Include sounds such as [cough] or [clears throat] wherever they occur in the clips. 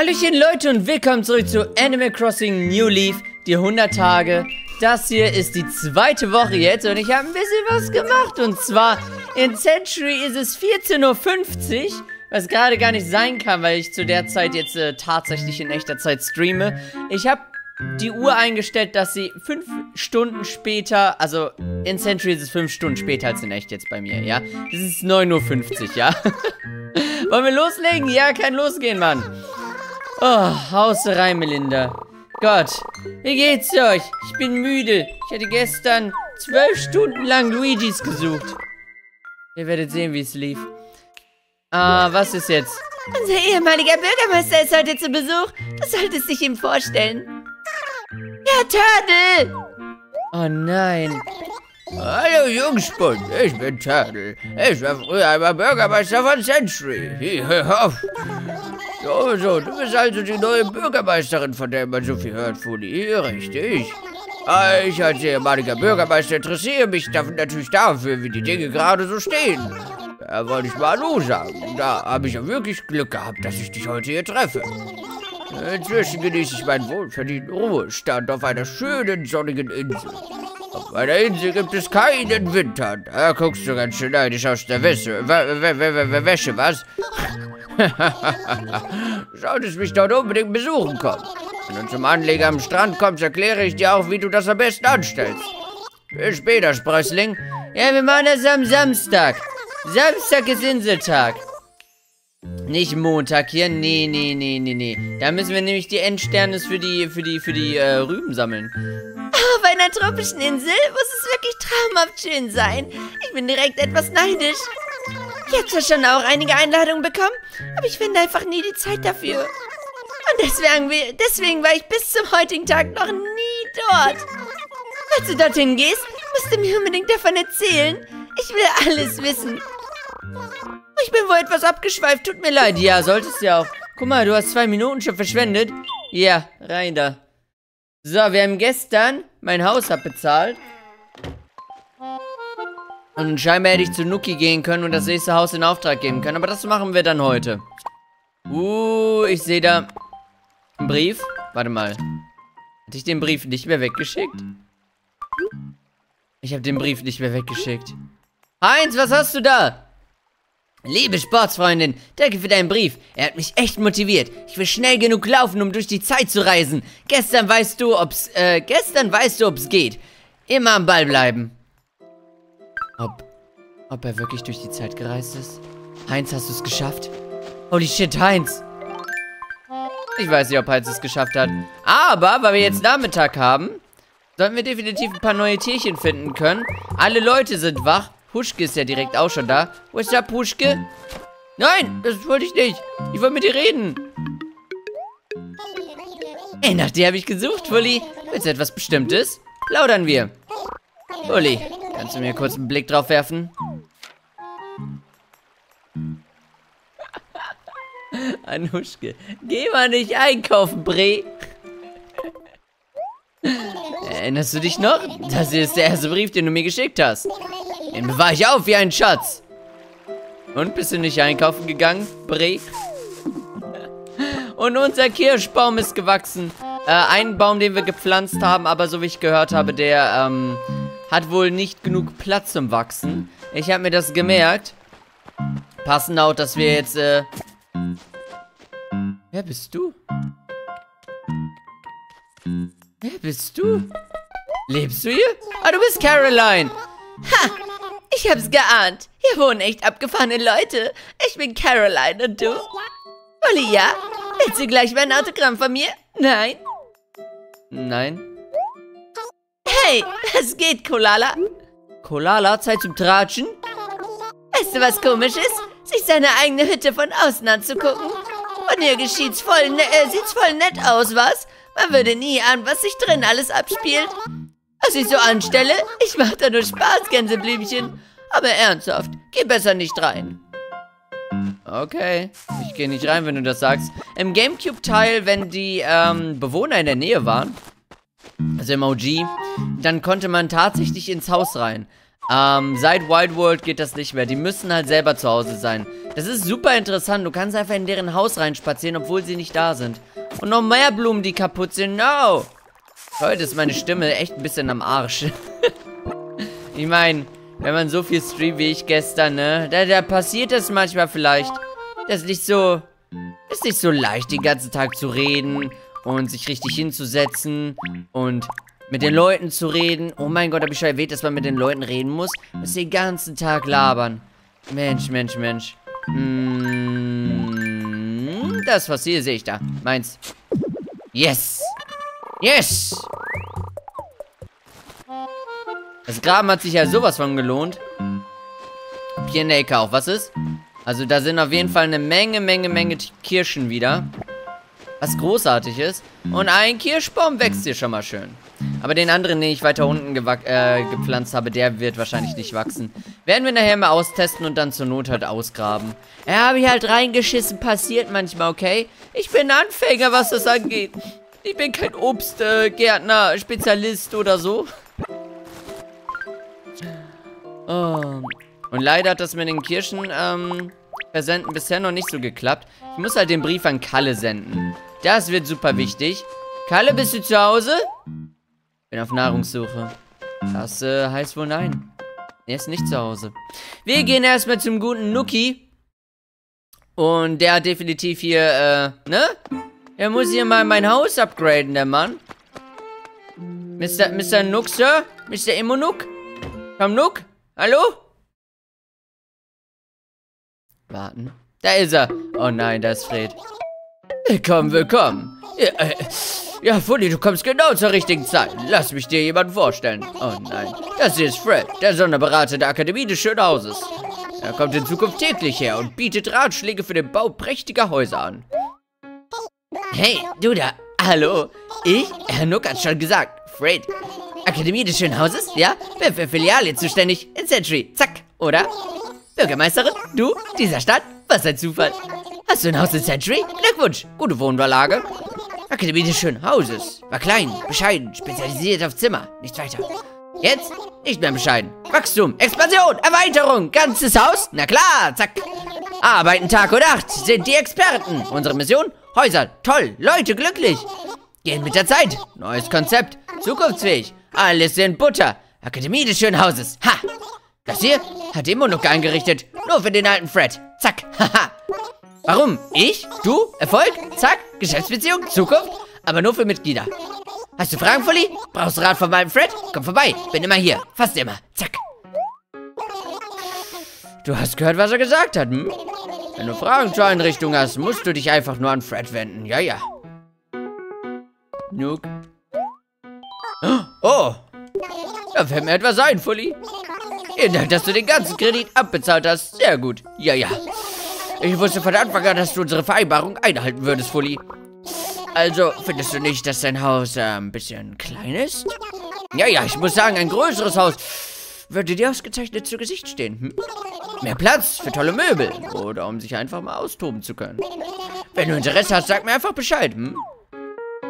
Hallöchen Leute und willkommen zurück zu Animal Crossing New Leaf, die 100 Tage. Das hier ist die zweite Woche jetzt und ich habe ein bisschen was gemacht. Und zwar in Century ist es 14.50 Uhr, was gerade gar nicht sein kann, weil ich zu der Zeit jetzt äh, tatsächlich in echter Zeit streame. Ich habe die Uhr eingestellt, dass sie fünf Stunden später, also in Century ist es fünf Stunden später als in echt jetzt bei mir, ja. Das ist 9.50 Uhr, ja. [laughs] Wollen wir loslegen? Ja, kann losgehen, Mann. Oh, haust rein, Melinda. Gott, wie geht's euch? Ich bin müde. Ich hatte gestern zwölf Stunden lang Luigis gesucht. Ihr werdet sehen, wie es lief. Ah, was ist jetzt? Unser ehemaliger Bürgermeister ist heute zu Besuch. Du solltest dich ihm vorstellen. Ja, Turtle! Oh nein. Hallo Jungspund, ich bin Turtle. Ich war früher einmal Bürgermeister von Century. So, so, du bist also die neue Bürgermeisterin, von der man so viel hört, Fuli. Richtig. Ich als ehemaliger Bürgermeister interessiere mich natürlich dafür, wie die Dinge gerade so stehen. Da wollte ich mal Hallo sagen. Da habe ich ja wirklich Glück gehabt, dass ich dich heute hier treffe. Inzwischen genieße ich meinen wohlverdienten Ruhestand auf einer schönen sonnigen Insel. Auf meiner Insel gibt es keinen Winter. Da guckst du ganz schön neidisch aus der Wäsche. Wäsche, was? [laughs] Solltest mich dort unbedingt besuchen kommen. Wenn du zum Anleger am Strand kommst, erkläre ich dir auch, wie du das am besten anstellst. Bis später, Sprössling. Ja, wir machen das am Samstag. Samstag ist Inseltag. Nicht Montag hier, nee, nee, nee, nee, nee. Da müssen wir nämlich die Endsterne für die, für die, für die äh, Rüben sammeln. Einer tropischen Insel muss es wirklich traumhaft schön sein. Ich bin direkt etwas neidisch. Ich habe zwar schon auch einige Einladungen bekommen, aber ich finde einfach nie die Zeit dafür. Und deswegen, deswegen war ich bis zum heutigen Tag noch nie dort. Als du dorthin gehst, musst du mir unbedingt davon erzählen. Ich will alles wissen. Ich bin wohl etwas abgeschweift, tut mir leid. Ja, solltest ja auch. Guck mal, du hast zwei Minuten schon verschwendet. Ja, rein da. So, wir haben gestern mein Haus abbezahlt. Und scheinbar hätte ich zu Nuki gehen können und das nächste Haus in Auftrag geben können. Aber das machen wir dann heute. Uh, ich sehe da einen Brief. Warte mal. Hatte ich den Brief nicht mehr weggeschickt? Ich habe den Brief nicht mehr weggeschickt. Heinz, was hast du da? Liebe Sportsfreundin, danke für deinen Brief. Er hat mich echt motiviert. Ich will schnell genug laufen, um durch die Zeit zu reisen. Gestern weißt du, ob's, äh, gestern weißt du, ob's geht. Immer am Ball bleiben. Ob, ob er wirklich durch die Zeit gereist ist? Heinz, hast du es geschafft? Holy shit, Heinz. Ich weiß nicht, ob Heinz es geschafft hat. Aber, weil wir jetzt Nachmittag haben, sollten wir definitiv ein paar neue Tierchen finden können. Alle Leute sind wach. Huschke ist ja direkt auch schon da. What's up, Huschke? Nein, das wollte ich nicht. Ich wollte mit dir reden. Ey, nach dir habe ich gesucht, Fully. Willst du etwas Bestimmtes? Plaudern wir. Fully, kannst du mir kurz einen Blick drauf werfen? [laughs] Anuschke, geh mal nicht einkaufen, Bre. Erinnerst du dich noch? Das ist der erste Brief, den du mir geschickt hast. Den bewahre ich auf wie ein Schatz. Und bist du nicht einkaufen gegangen, Bre? [laughs] Und unser Kirschbaum ist gewachsen. Äh, ein Baum, den wir gepflanzt haben, aber so wie ich gehört habe, der ähm, hat wohl nicht genug Platz zum Wachsen. Ich habe mir das gemerkt. Passend auch, dass wir jetzt, äh... Wer bist du? Wer bist du? Lebst du hier? Ah, du bist Caroline. Ha! Ich hab's geahnt. Hier wohnen echt abgefahrene Leute. Ich bin Caroline und du? Olli, ja? Willst du gleich mal ein Autogramm von mir? Nein? Nein. Hey, was geht, Kolala? Kolala, Zeit zum Tratschen? Weißt du, was komisch ist? Sich seine eigene Hütte von außen anzugucken. Von hier geschieht's voll, ne äh, sieht's voll nett aus, was? Man würde nie ahnen, was sich drin alles abspielt. Was ich so anstelle? Ich mach da nur Spaß, Gänseblümchen. Aber ernsthaft, geh besser nicht rein. Okay, ich gehe nicht rein, wenn du das sagst. Im Gamecube-Teil, wenn die ähm, Bewohner in der Nähe waren, also im OG, dann konnte man tatsächlich ins Haus rein. Ähm, seit Wild World geht das nicht mehr. Die müssen halt selber zu Hause sein. Das ist super interessant. Du kannst einfach in deren Haus reinspazieren, obwohl sie nicht da sind. Und noch mehr Blumen, die kaputt sind. No! Heute ist meine Stimme echt ein bisschen am Arsch. [laughs] ich meine, wenn man so viel streamt wie ich gestern, ne? Da, da passiert das manchmal vielleicht. Das ist nicht so... Ist nicht so leicht, den ganzen Tag zu reden und sich richtig hinzusetzen und mit den Leuten zu reden. Oh mein Gott, habe ich schon erwähnt, dass man mit den Leuten reden muss? Dass sie den ganzen Tag labern. Mensch, Mensch, Mensch. Hm, das was hier sehe ich da. Meins. Yes. Yes. Das Graben hat sich ja sowas von gelohnt. Hier in der Ecke auch was ist? Also da sind auf jeden Fall eine Menge, Menge, Menge Kirschen wieder. Was großartig ist. Und ein Kirschbaum wächst hier schon mal schön. Aber den anderen, den ich weiter unten äh, gepflanzt habe, der wird wahrscheinlich nicht wachsen. Werden wir nachher mal austesten und dann zur Not halt ausgraben. Ja, habe ich halt reingeschissen, passiert manchmal, okay? Ich bin Anfänger, was das angeht. Ich bin kein Obstgärtner, äh, Spezialist oder so. Oh. Und leider hat das mit den Kirschen, ähm, versenden bisher noch nicht so geklappt. Ich muss halt den Brief an Kalle senden. Das wird super wichtig. Kalle, bist du zu Hause? Bin auf Nahrungssuche. Das äh, heißt wohl nein. Er ist nicht zu Hause. Wir gehen erstmal zum guten Nuki. Und der hat definitiv hier, äh, ne? Er muss hier mal mein Haus upgraden, der Mann. Mr. Mr. Nook, Sir? Mr. Immonuk? Komm, Nook? Hallo? Warten. Da ist er. Oh nein, da ist Fred. Willkommen, willkommen. Ja, äh, ja, Fully, du kommst genau zur richtigen Zeit. Lass mich dir jemanden vorstellen. Oh nein. Das hier ist Fred, der Sonderberater der Akademie des Schönhauses. Er kommt in Zukunft täglich her und bietet Ratschläge für den Bau prächtiger Häuser an. Hey, du da. Hallo. Ich? Herr Nook hat schon gesagt. Fred. Akademie des Schönhauses? Ja? Wer für Filiale zuständig? In Century. Zack. Oder? Bürgermeisterin? Du? Dieser Stadt? Was ein Zufall. Hast du ein Haus in Century? Glückwunsch. Gute Wohnvorlage. Akademie des schönen Hauses. War klein, bescheiden, spezialisiert auf Zimmer. Nichts weiter. Jetzt nicht mehr bescheiden. Wachstum, Expansion, Erweiterung, ganzes Haus? Na klar, zack. Arbeiten Tag und Nacht sind die Experten. Unsere Mission? Häuser, toll, Leute glücklich. Gehen mit der Zeit. Neues Konzept, zukunftsfähig. Alles in Butter. Akademie des schönen Hauses. Ha! Das hier hat Immonuk eingerichtet. Nur für den alten Fred. Zack. [laughs] Haha. Warum? Ich? Du? Erfolg? Zack? Geschäftsbeziehung? Zukunft? Aber nur für Mitglieder. Hast du Fragen, Fully? Brauchst du Rat von meinem Fred? Komm vorbei. Bin immer hier. Fast immer. Zack. Du hast gehört, was er gesagt hat, hm? Wenn du Fragen zur Einrichtung hast, musst du dich einfach nur an Fred wenden. Ja, ja. Nook. Oh. Da fällt mir etwas ein, Fully. Vielen Dank, dass du den ganzen Kredit abbezahlt hast. Sehr gut. Ja, ja. Ich wusste von Anfang an, dass du unsere Vereinbarung einhalten würdest, Fully. Also, findest du nicht, dass dein Haus äh, ein bisschen klein ist? Ja, ja, ich muss sagen, ein größeres Haus würde dir ausgezeichnet zu Gesicht stehen. Hm? Mehr Platz für tolle Möbel. Oder um sich einfach mal austoben zu können. Wenn du Interesse hast, sag mir einfach Bescheid. Hm?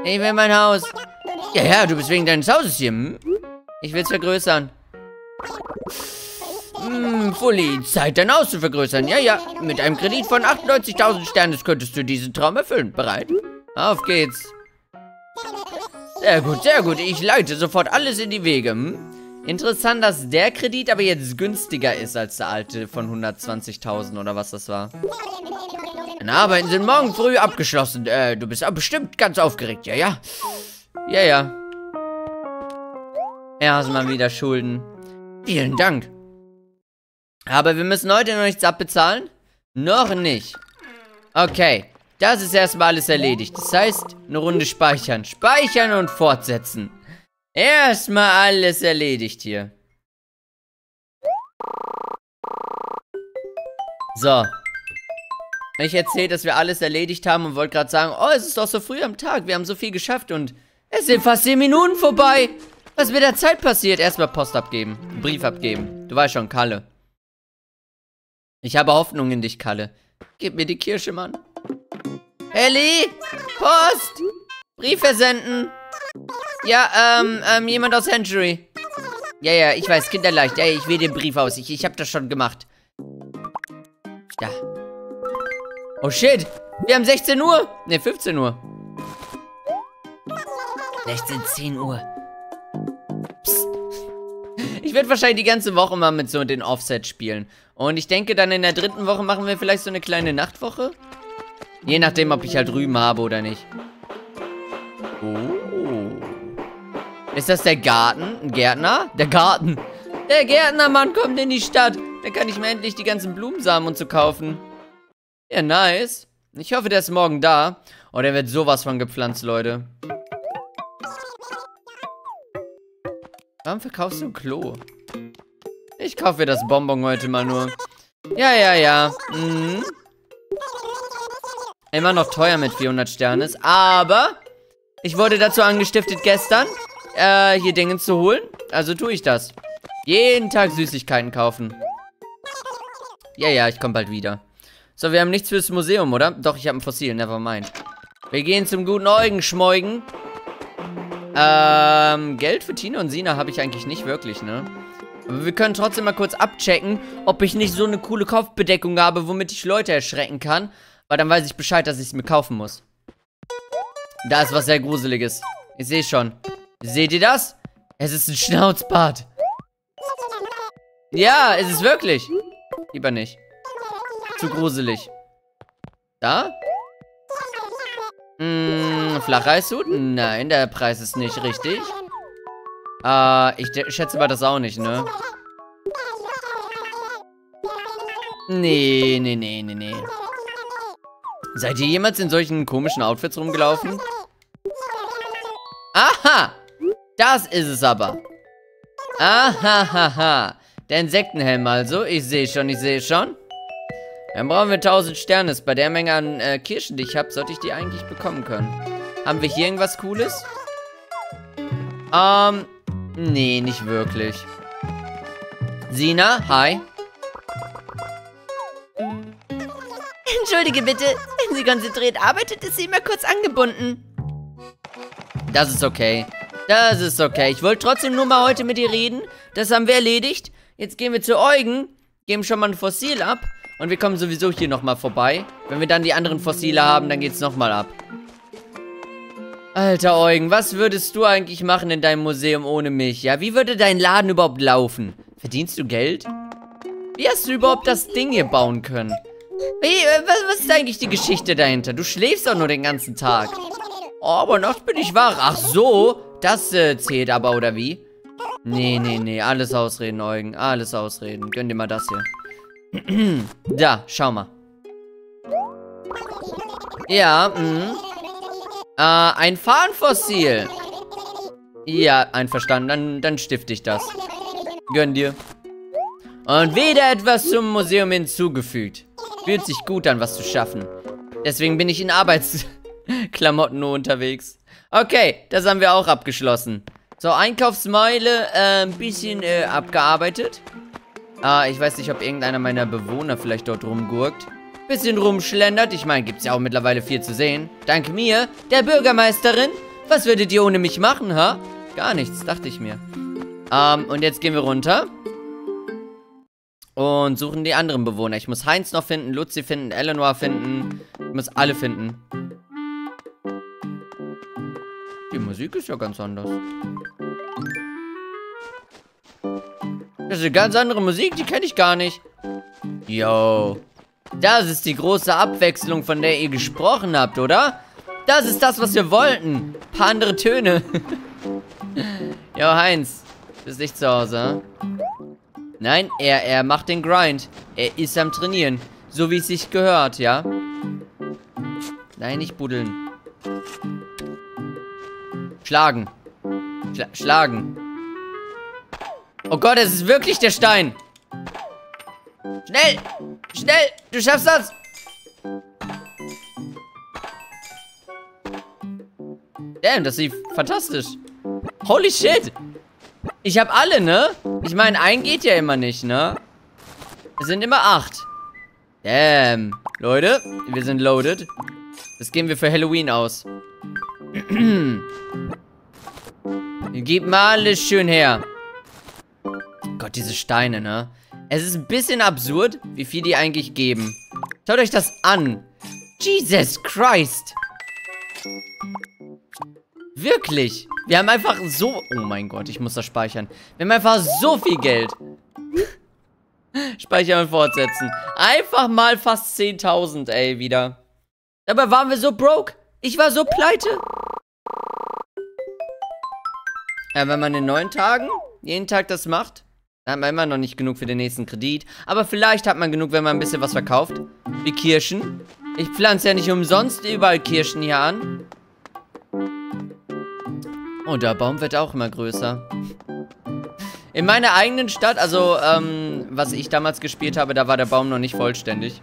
Ich will mein Haus. Ja, ja, du bist wegen deines Hauses hier. Hm? Ich will es vergrößern. Hm, Fully, Zeit dein Haus zu vergrößern. Ja, ja. Mit einem Kredit von 98.000 Sternes könntest du diesen Traum erfüllen. Bereit? Auf geht's. Sehr gut, sehr gut. Ich leite sofort alles in die Wege. Hm? Interessant, dass der Kredit aber jetzt günstiger ist als der alte von 120.000 oder was das war. Deine Arbeiten sind morgen früh abgeschlossen. Äh, du bist bestimmt ganz aufgeregt, ja, ja. Ja, ja. Erstmal wieder Schulden. Vielen Dank. Aber wir müssen heute noch nichts abbezahlen? Noch nicht. Okay, das ist erstmal alles erledigt. Das heißt, eine Runde speichern. Speichern und fortsetzen. Erstmal alles erledigt hier. So. Ich erzähle, dass wir alles erledigt haben und wollte gerade sagen, oh, es ist doch so früh am Tag, wir haben so viel geschafft und es sind fast 10 Minuten vorbei. Was mit der Zeit passiert? Erstmal Post abgeben, Brief abgeben. Du weißt schon, Kalle. Ich habe Hoffnung in dich, Kalle. Gib mir die Kirsche, Mann. Ellie! Post! Brief versenden! Ja, ähm, ähm, jemand aus Century. Ja, ja, ich weiß, kinderleicht. Ja, ich wähle den Brief aus. Ich, ich habe das schon gemacht. Da. Oh, shit. Wir haben 16 Uhr. Ne, 15 Uhr. 16, 10 Uhr. Psst. Ich werde wahrscheinlich die ganze Woche mal mit so den Offset spielen. Und ich denke, dann in der dritten Woche machen wir vielleicht so eine kleine Nachtwoche. Je nachdem, ob ich halt Rüben habe oder nicht. Oh. Ist das der Garten? Ein Gärtner? Der Garten. Der Gärtnermann kommt in die Stadt. Da kann ich mir endlich die ganzen Blumensamen und so kaufen. Ja, nice. Ich hoffe, der ist morgen da. Oh, der wird sowas von gepflanzt, Leute. Warum verkaufst du ein Klo? Ich kaufe das Bonbon heute mal nur. Ja, ja, ja. Mhm. Immer noch teuer mit 400 Sternen. Aber ich wurde dazu angestiftet gestern, äh, hier Dinge zu holen. Also tue ich das. Jeden Tag Süßigkeiten kaufen. Ja, ja, ich komme bald wieder. So, wir haben nichts fürs Museum, oder? Doch, ich habe ein Fossil, never mind. Wir gehen zum guten Eugen schmeugen. Ähm, Geld für Tina und Sina habe ich eigentlich nicht wirklich, ne? Aber wir können trotzdem mal kurz abchecken, ob ich nicht so eine coole Kopfbedeckung habe, womit ich Leute erschrecken kann. Weil dann weiß ich Bescheid, dass ich es mir kaufen muss. Da ist was sehr Gruseliges. Ich sehe schon. Seht ihr das? Es ist ein Schnauzbart. Ja, es ist wirklich. Lieber nicht. Zu gruselig. Da? Hm, Flacheishut? Nein, der Preis ist nicht richtig. Äh, ich schätze mal das auch nicht, ne? Nee, nee, nee, nee, nee. Seid ihr jemals in solchen komischen Outfits rumgelaufen? Aha! Das ist es aber. Ahahaha. Der Insektenhelm also. Ich sehe schon, ich sehe schon. Dann brauchen wir 1000 Sterne. Bei der Menge an äh, Kirschen, die ich habe, sollte ich die eigentlich bekommen können. Haben wir hier irgendwas Cooles? Ähm, nee, nicht wirklich. Sina, hi. Entschuldige bitte, wenn sie konzentriert arbeitet, ist sie immer kurz angebunden. Das ist okay. Das ist okay. Ich wollte trotzdem nur mal heute mit dir reden. Das haben wir erledigt. Jetzt gehen wir zu Eugen, geben schon mal ein Fossil ab. Und wir kommen sowieso hier nochmal vorbei. Wenn wir dann die anderen Fossile haben, dann geht's nochmal ab. Alter Eugen, was würdest du eigentlich machen in deinem Museum ohne mich? Ja, wie würde dein Laden überhaupt laufen? Verdienst du Geld? Wie hast du überhaupt das Ding hier bauen können? Wie, äh, was, was ist eigentlich die Geschichte dahinter? Du schläfst doch nur den ganzen Tag. Oh, aber nachts bin ich wach. Ach so, das äh, zählt aber, oder wie? Nee, nee, nee, alles ausreden, Eugen. Alles ausreden. Gönn dir mal das hier. [clears throat] da, schau mal. Ja, mh. Äh, ein Fahnenfossil. Ja, einverstanden. Dann, dann stifte ich das. Gönn dir. Und wieder etwas zum Museum hinzugefügt. Fühlt sich gut an, was zu schaffen. Deswegen bin ich in Arbeitsklamotten nur unterwegs. Okay, das haben wir auch abgeschlossen. So, Einkaufsmeile, äh, ein bisschen äh, abgearbeitet. Äh, ich weiß nicht, ob irgendeiner meiner Bewohner vielleicht dort rumgurkt. Bisschen rumschlendert. Ich meine, gibt's ja auch mittlerweile viel zu sehen. Dank mir, der Bürgermeisterin. Was würdet ihr ohne mich machen, ha? Gar nichts, dachte ich mir. Ähm, und jetzt gehen wir runter. Und suchen die anderen Bewohner. Ich muss Heinz noch finden, Luzi finden, Eleanor finden. Ich muss alle finden. Die Musik ist ja ganz anders. Das ist eine ganz andere Musik, die kenne ich gar nicht. Yo. Das ist die große Abwechslung, von der ihr gesprochen habt, oder? Das ist das, was wir wollten. Ein paar andere Töne. [laughs] Jo, Heinz. Bist nicht zu Hause, hm? Nein, er, er macht den Grind. Er ist am Trainieren. So wie es sich gehört, ja? Nein, nicht buddeln. Schlagen. Schla schlagen. Oh Gott, es ist wirklich der Stein. Schnell! Schnell! Du schaffst das! Damn, das sieht fantastisch. Holy shit! Ich habe alle, ne? Ich meine, ein geht ja immer nicht, ne? Es sind immer acht. Damn. Leute, wir sind loaded. Das geben wir für Halloween aus. [clears throat] Gib mal alles schön her. Gott, diese Steine, ne? Es ist ein bisschen absurd, wie viel die eigentlich geben. Schaut euch das an. Jesus Christ. Wirklich. Wir haben einfach so... Oh mein Gott, ich muss das speichern. Wir haben einfach so viel Geld. [laughs] Speichern und fortsetzen. Einfach mal fast 10.000, ey, wieder. Dabei waren wir so broke. Ich war so pleite. Ja, wenn man in neun Tagen jeden Tag das macht, dann hat man immer noch nicht genug für den nächsten Kredit. Aber vielleicht hat man genug, wenn man ein bisschen was verkauft. Wie Kirschen. Ich pflanze ja nicht umsonst überall Kirschen hier an. Oh, der Baum wird auch immer größer. In meiner eigenen Stadt, also, ähm, was ich damals gespielt habe, da war der Baum noch nicht vollständig.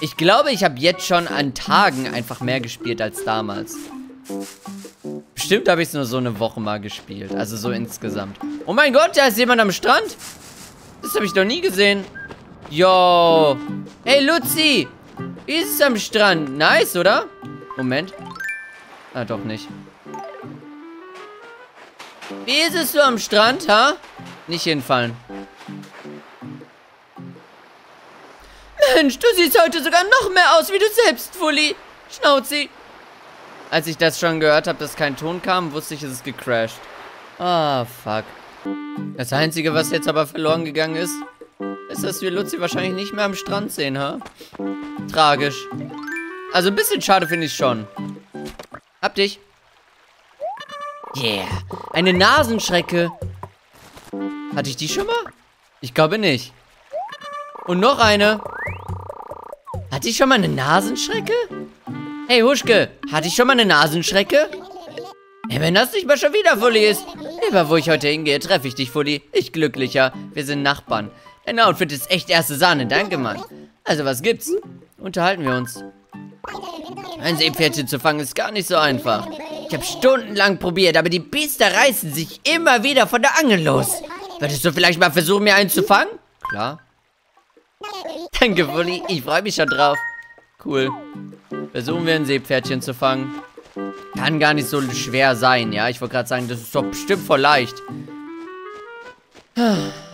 Ich glaube, ich habe jetzt schon an Tagen einfach mehr gespielt als damals. Bestimmt habe ich es nur so eine Woche mal gespielt. Also so insgesamt. Oh mein Gott, da ist jemand am Strand. Das habe ich noch nie gesehen. Yo. Hey, Luzi. Wie ist es am Strand? Nice, oder? Moment. Ah, doch nicht. Wie ist es so am Strand, ha? Nicht hinfallen. Mensch, du siehst heute sogar noch mehr aus wie du selbst, Fully. Schnauzi. Als ich das schon gehört habe, dass kein Ton kam, wusste ich, es ist gecrashed. Ah, fuck. Das Einzige, was jetzt aber verloren gegangen ist, ist, dass wir Luzi wahrscheinlich nicht mehr am Strand sehen, ha? Tragisch. Also ein bisschen schade finde ich schon. Hab dich. Yeah. Eine Nasenschrecke. Hatte ich die schon mal? Ich glaube nicht. Und noch eine. Hatte ich schon mal eine Nasenschrecke? Hey, Huschke, hatte ich schon mal eine Nasenschrecke? Hey, wenn das nicht mal schon wieder Fully ist. Lieber, wo ich heute hingehe, treffe ich dich, Fully. Ich glücklicher. Wir sind Nachbarn. Dein Outfit ist echt erste Sahne. Danke, Mann. Also, was gibt's? Unterhalten wir uns. Ein Seepferdchen zu fangen ist gar nicht so einfach. Ich habe stundenlang probiert, aber die Biester reißen sich immer wieder von der Angel los. Würdest du vielleicht mal versuchen, mir einen zu fangen? Klar. Danke, Wulli. Ich freue mich schon drauf. Cool. Versuchen wir ein Seepferdchen zu fangen. Kann gar nicht so schwer sein, ja? Ich wollte gerade sagen, das ist doch bestimmt voll leicht.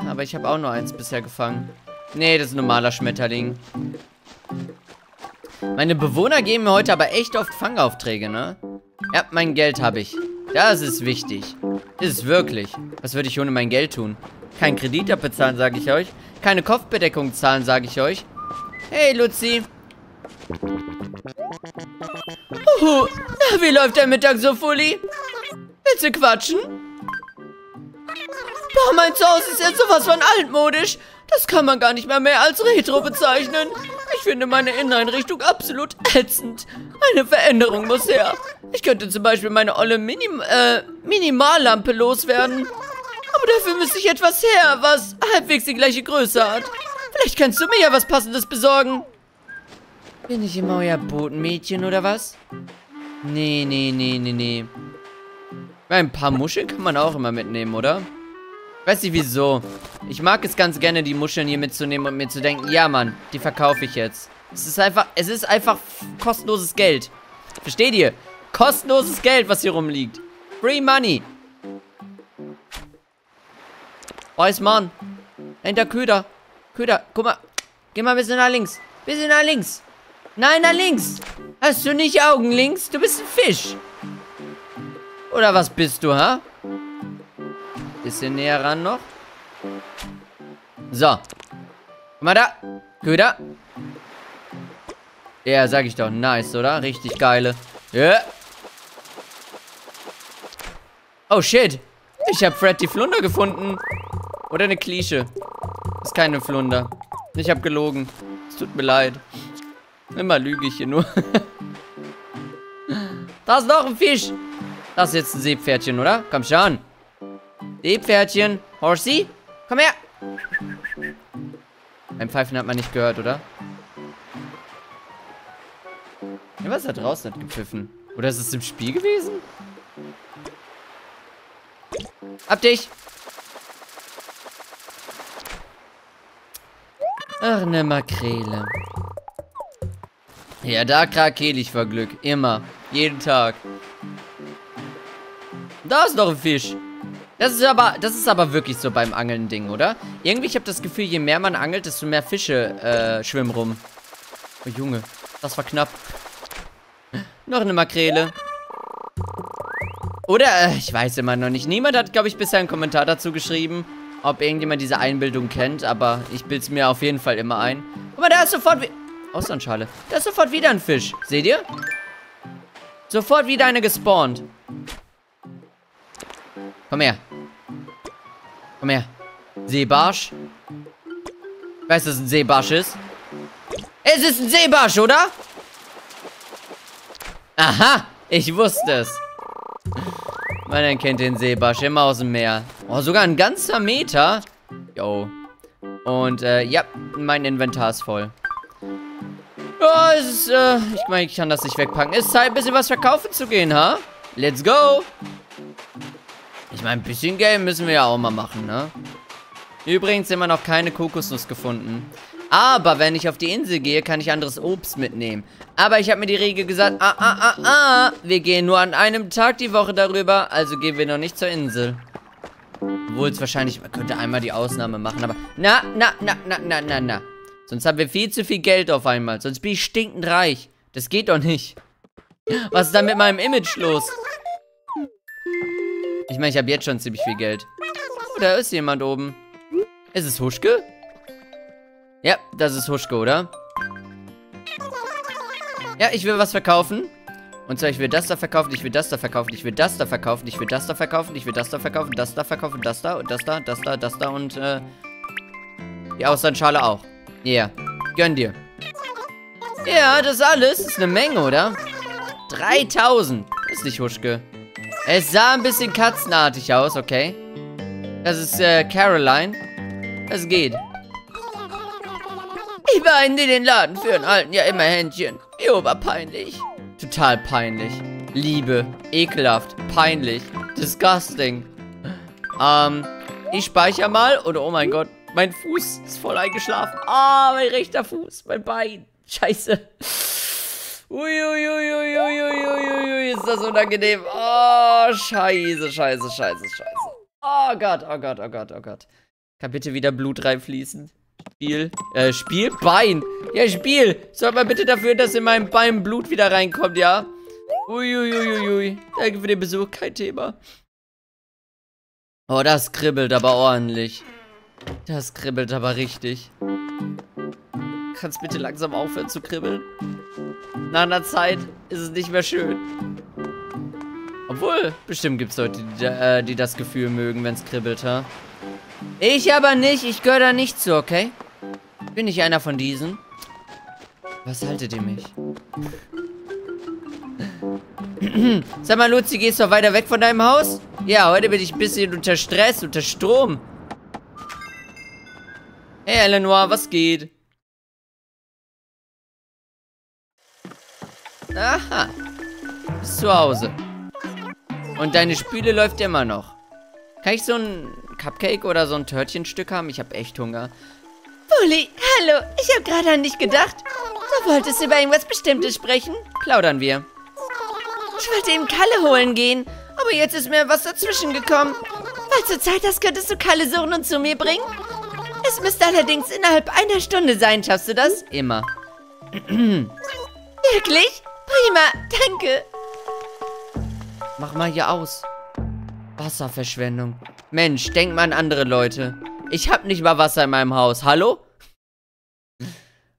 Aber ich habe auch nur eins bisher gefangen. Nee, das ist ein normaler Schmetterling. Meine Bewohner geben mir heute aber echt oft Fangaufträge, ne? Ja, mein Geld habe ich. Das ist wichtig. Ist wirklich. Was würde ich ohne mein Geld tun? Kein Kredit abbezahlen, sage ich euch. Keine Kopfbedeckung zahlen, sage ich euch. Hey, Luzi. Uhu, na, wie läuft der Mittag so, Fully? Willst du quatschen? Boah, mein Zuhause ist ja sowas von altmodisch. Das kann man gar nicht mehr mehr als Retro bezeichnen. Ich finde meine Inneneinrichtung absolut ätzend. Eine Veränderung muss her. Ich könnte zum Beispiel meine olle Minim äh, Minimallampe loswerden. Aber dafür müsste ich etwas her, was halbwegs die gleiche Größe hat. Vielleicht kannst du mir ja was Passendes besorgen. Bin ich immer euer Botenmädchen oder was? Nee, nee, nee, nee, nee. Ein paar Muscheln kann man auch immer mitnehmen, oder? Weiß nicht wieso. Ich mag es ganz gerne, die Muscheln hier mitzunehmen und mir zu denken, ja Mann, die verkaufe ich jetzt. Es ist einfach, es ist einfach kostenloses Geld. Versteht ihr? Kostenloses Geld, was hier rumliegt. Free Money. Weiß Mann. Hinter Köder. Köder, guck mal. Geh mal ein bisschen nach links. Bisschen nach links. Nein, nach links. Hast du nicht Augen links? Du bist ein Fisch. Oder was bist du, ha? Bisschen näher ran noch. So. Guck mal da. Köder. Ja, sag ich doch. Nice, oder? Richtig geile. Ja. Yeah. Oh, shit. Ich habe Fred die Flunder gefunden. Oder eine Klische. Ist keine Flunder. Ich habe gelogen. Es tut mir leid. Immer lüge ich hier nur. da ist noch ein Fisch. Das ist jetzt ein Seepferdchen, oder? Komm schon. Seepferdchen. Horsey? Komm her. Ein Pfeifen hat man nicht gehört, oder? Ja, was da draußen hat gepfiffen? Oder ist es im Spiel gewesen? Ab dich! Ach, ne Makrele. Ja, da krakeel ich vor Glück. Immer. Jeden Tag. Da ist noch ein Fisch. Das ist aber, das ist aber wirklich so beim Angeln Ding, oder? Irgendwie, ich habe das Gefühl, je mehr man angelt, desto mehr Fische äh, schwimmen rum. Oh Junge, das war knapp. Noch eine Makrele. Oder, äh, ich weiß immer noch nicht. Niemand hat, glaube ich, bisher einen Kommentar dazu geschrieben, ob irgendjemand diese Einbildung kennt, aber ich bilde es mir auf jeden Fall immer ein. Guck mal, da ist sofort... Auslandschale. Da ist sofort wieder ein Fisch. Seht ihr? Sofort wieder eine gespawnt. Komm her. Komm her. Seebarsch. Weißt du, dass es ein Seebarsch ist? Es ist ein Seebarsch, oder? Aha, ich wusste es. Man kennt den Seebarsch immer aus dem Meer. Oh, sogar ein ganzer Meter. Jo. Und, äh, ja, mein Inventar ist voll. Ja, es ist, äh, ich meine, ich kann das nicht wegpacken. Es ist Zeit, ein bisschen was verkaufen zu gehen, ha? Let's go! Ich meine, ein bisschen Geld müssen wir ja auch mal machen, ne? Übrigens immer noch keine Kokosnuss gefunden. Aber wenn ich auf die Insel gehe, kann ich anderes Obst mitnehmen. Aber ich habe mir die Regel gesagt, ah, ah, ah, ah, wir gehen nur an einem Tag die Woche darüber, also gehen wir noch nicht zur Insel. Obwohl es wahrscheinlich, man könnte einmal die Ausnahme machen, aber na, na, na, na, na, na, na. Sonst haben wir viel zu viel Geld auf einmal, sonst bin ich stinkend reich. Das geht doch nicht. Was ist da mit meinem Image los? Ich meine, ich habe jetzt schon ziemlich viel Geld. Oh, da ist jemand oben. Ist es Huschke? Ja, das ist Huschke, oder? Ja, ich will was verkaufen. Und zwar, ich will das da verkaufen, ich will das da verkaufen, ich will das da verkaufen, ich will das da verkaufen, ich will das da verkaufen, das da verkaufen, das da und das da, das da, das da und, äh, die Auslandschale auch. Ja, yeah. gönn dir. Ja, das alles ist eine Menge, oder? 3000. Ist nicht Huschke. Es sah ein bisschen katzenartig aus, okay. Das ist, äh, Caroline. Es geht. Die beiden, die den Laden führen, halten ja immer Händchen. Wie oberpeinlich. Total peinlich. Liebe. Ekelhaft. Peinlich. Disgusting. Ähm, ich speichere mal. Oder oh mein Gott, mein Fuß ist voll eingeschlafen. Ah, mein rechter Fuß. Mein Bein. Scheiße. Uiuiuiuiuiuiui, ist das unangenehm. Oh, scheiße, scheiße, scheiße, scheiße. Oh Gott, oh Gott, oh Gott, oh Gott. Kann bitte wieder Blut reinfließen? Spiel. Äh, Spiel? Bein. Ja, Spiel. Sorgt mal bitte dafür, dass in meinem Bein Blut wieder reinkommt, ja? Uiuiuiui. Danke für den Besuch. Kein Thema. Oh, das kribbelt aber ordentlich. Das kribbelt aber richtig. Kannst bitte langsam aufhören zu kribbeln? Nach einer Zeit ist es nicht mehr schön. Obwohl, bestimmt gibt es Leute, die, äh, die das Gefühl mögen, wenn es kribbelt, ha? Ich aber nicht. Ich gehöre da nicht zu, okay? Bin ich einer von diesen? Was haltet ihr mich? Sag mal, Luzi, gehst du weiter weg von deinem Haus? Ja, heute bin ich ein bisschen unter Stress, unter Strom. Hey, Eleanor, was geht? Aha. Bist zu Hause. Und deine Spüle läuft immer noch. Kann ich so ein Cupcake oder so ein Törtchenstück haben? Ich habe echt Hunger. Bulli, hallo. Ich habe gerade an dich gedacht. Du wolltest über irgendwas Bestimmtes sprechen. Plaudern wir. Ich wollte eben Kalle holen gehen. Aber jetzt ist mir was dazwischen gekommen. Falls du Zeit hast, könntest du Kalle suchen und zu mir bringen? Es müsste allerdings innerhalb einer Stunde sein. Schaffst du das? Immer. [clears throat] Wirklich? Prima, danke. Mach mal hier aus. Wasserverschwendung. Mensch, denk mal an andere Leute. Ich hab nicht mal Wasser in meinem Haus. Hallo?